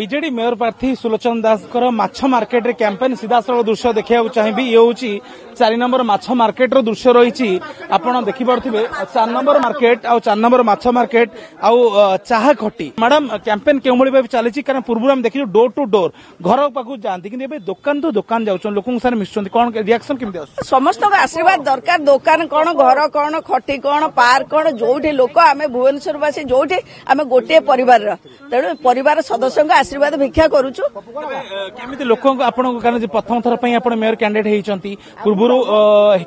BJD mayor প্রার্থী সুলোচন দাসଙ୍କର ମାଛ ମାର୍କେଟରେ କ୍ୟାମ୍ପେନ୍ ସିଧାସଳଖ ଦୃଶ୍ୟ ଦେଖିବାକୁ ଚାହିଁବି ଇଏ ହେଉଛି ଚାରି ନମ୍ବର ମାଛ ମାର୍କେଟର ଦୃଶ୍ୟ ରହିଛି ଆପଣ ଦେଖିପାରୁଥିବେ ଚାରି ନମ୍ବର ମାର୍କେଟ ଆଉ ଚାରି ନମ୍ବର ମାଛ ମାର୍କେଟ ଆଉ ଚାହା ଖଟି ମ୍ୟାଡାମ କ୍ୟାମ୍ପେନ୍ କେଉଁଭଳି ଭାବେ ଚାଲିଛି କାରଣ ପୂର୍ବରୁ ଆମେ ଦେଖିଛୁ ଡୋର୍ ଟୁ ଡୋର୍ ଘର ପାଖକୁ ଯାଆନ୍ତି କିନ୍ତୁ ଏବେ ଦୋକାନ ଟୁ ଦୋକାନ ଯାଉଛନ୍ତି ଲୋକଙ୍କ ସାଙ୍ଗରେ ମିଶୁଛନ୍ତି କ'ଣ ରିଆକ୍ସନ୍ କେମିତି ଆସୁଛି ସମସ୍ତଙ୍କ ଆଶୀର୍ବାଦ ଦରକାର ଦୋକାନ କ'ଣ ଘର କ'ଣ ଖଟି କ'ଣ ପାର୍କ କ'ଣ ଯୋଉଠି ଲୋକ ଆମେ ଭୁବନେଶ୍ୱରବାସୀ ଯୋଉଠି ଆମେ ଗୋଟିଏ ପରିବାରର ତେଣୁ ପରିବାର ସଦସ୍ୟଙ୍କ আশীর্বাদ ভিক্ষা করুছু কেমিতি লোকঙ্ক আপনার কারণ প্রথম থর পাই আপনার মেয়র ক্যান্ডিডেট হয়েছেন পূর্বর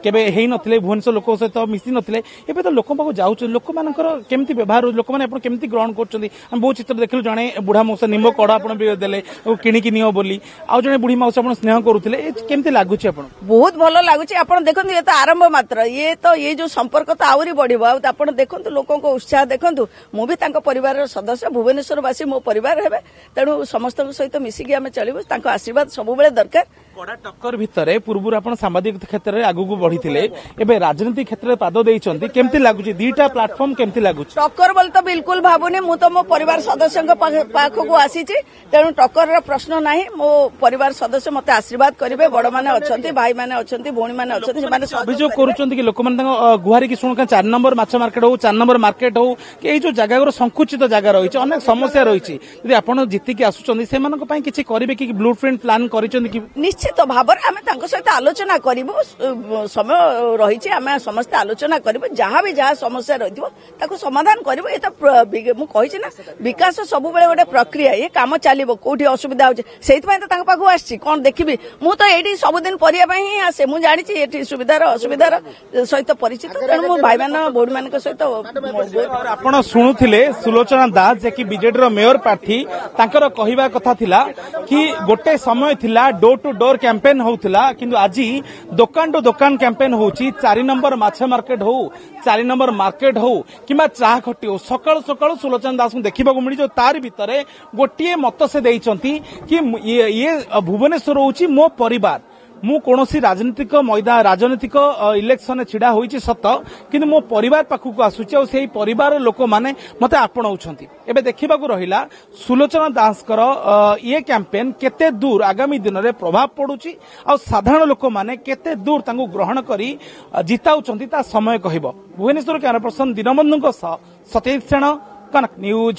কেবে হই নথিলে ভুবনেশ্বর লোক সহিত মিশি নথিলে এবে তো লোক পাখু যাচ্ছেন লোকমানଙ୍କର কেমিতি ব্যবহার লোকମାନେ আপনার কেমিতি গ্রহণ করছেন আমি বহু চিত্র দেখিলু জনে বুড়া মৌসা নিম্ব কড়া আপনার দেলে কিনিকি নিও বলি আউ জনে বুড়ি মাউসা আপনার স্নেহ করুলে কেমিতি লাগুছে আপনার বহুত ভালো লাগুছে আপনার দেখুন ইয়ে তো আরম্ভ মাত্র ইয়ে তো ইয়ে যে সম্পর্ক তো আহরি বড় আপনার দেখুন লোক উৎসাহ দেখুন মু তাঙ্ক পরিবারের সদস্য ভুবনেশ্বরবাসী মো পরিবার হবে তেমন ତେଣୁ ସମସ୍ତଙ୍କ ସହିତ ମିଶିକି ଆମେ ଚଳିବୁ ତାଙ୍କ ଆଶୀର୍ବାଦ ସବୁବେଳେ ଦରକାର কড়া টক্কর ভিতরে পূর্বর আপনার সাংবাদিক ক্ষেত্রে আগুক বড়িলে এবে রাজনীতি ক্ষেত্রে পাদ দিয়েছেন কেমতি লাগুছে দুইটা প্ল্যাটফর্ম কেমতি লাগুছে টক্কর বলে তো বিলকুল ভাবুনি মু তো মো পরিবার সদস্য পাখক আসিছি তেমন টক্কর প্রশ্ন না মো পরিবার সদস্য মতো আশীর্বাদ করবে বড় মানে অনেক ভাই মানে অনেক ভৌণী মানে অনেক অভিযোগ করছেন কি লোক মানে গুহারি কি শুনে চার নম্বর মাছ মার্কেট হোক চার নম্বর মার্কেট হোক এই যে জায়গাগুলো সংকুচিত জায়গা রয়েছে অনেক সমস্যা রয়েছে যদি আপনার জিতিকি আসুচার সে পাই কিছু করবে কি ব্লু প্রিন্ট প্ল্যান করছেন কি নিশ্চয় ନିଶ୍ଚିତ ଭାବରେ ଆମେ ତାଙ୍କ ସହିତ ଆଲୋଚନା କରିବୁ ସମୟ ରହିଛି ଆମେ ସମସ୍ତେ ଆଲୋଚନା କରିବୁ ଯାହା ବି ଯାହା ସମସ୍ୟା ରହିଥିବ ତାକୁ ସମାଧାନ କରିବୁ ଏ ତ ମୁଁ କହିଛି ନା ବିକାଶ ସବୁବେଳେ ଗୋଟେ ପ୍ରକ୍ରିୟା ଏ କାମ ଚାଲିବ କୋଉଠି ଅସୁବିଧା ହେଉଛି ସେଇଥିପାଇଁ ତ ତାଙ୍କ ପାଖକୁ ଆସିଛି କ'ଣ ଦେଖିବି ମୁଁ ତ ଏଇଠି ସବୁଦିନ ପରିବା ପାଇଁ ହିଁ ଆସେ ମୁଁ ଜାଣିଛି ଏଠି ସୁବିଧାର ଅସୁବିଧାର ସହିତ ପରିଚିତ ତେଣୁ ମୁଁ ଭାଇମାନ ଭଉଣୀମାନଙ୍କ ସହିତ ଆପଣ ଶୁଣୁଥିଲେ ସୁଲୋଚନା ଦାସ ଯେ କି ବିଜେଡିର ମେୟର ପ୍ରାର୍ଥୀ ତାଙ୍କର କହିବା କଥା ଥିଲା କି ଗୋଟେ ସମୟ ଥିଲା door to door number campaign होता कि आज दोकान टू दोकान कैंपेन हो चार नंबर माछे मार्केट हो चार नंबर मार्केट हो कि चाह खटी हो सका सका सुलोचन दास को देखा जाए तार भितर गोटे मत से कि ये भुवनेश्वर हूँ मो परिवार ମୁଁ କୌଣସି ରାଜନୈତିକ ମଇଦା ରାଜନୈତିକ ଇଲେକ୍ସନରେ ଛିଡ଼ା ହୋଇଛି ସତ କିନ୍ତୁ ମୋ ପରିବାର ପାଖକୁ ଆସୁଛି ଆଉ ସେହି ପରିବାର ଲୋକମାନେ ମୋତେ ଆପଣାଉଛନ୍ତି ଏବେ ଦେଖିବାକୁ ରହିଲା ସୁଲୋଚନା ଦାସଙ୍କର ଇଏ କ୍ୟାମ୍ପେନ୍ କେତେ ଦୂର ଆଗାମୀ ଦିନରେ ପ୍ରଭାବ ପଡ଼ୁଛି ଆଉ ସାଧାରଣ ଲୋକମାନେ କେତେ ଦୂର ତାଙ୍କୁ ଗ୍ରହଣ କରି ଜିତାଉଛନ୍ତି ତା ସମୟ କହିବ ଭୁବନେଶ୍ୱର କ୍ୟାମେରା ପର୍ସନ ଦୀନବନ୍ଧୁଙ୍କ ସହ ସତୀଶ ସେଣ କନକ ନ୍ୟୁଜ୍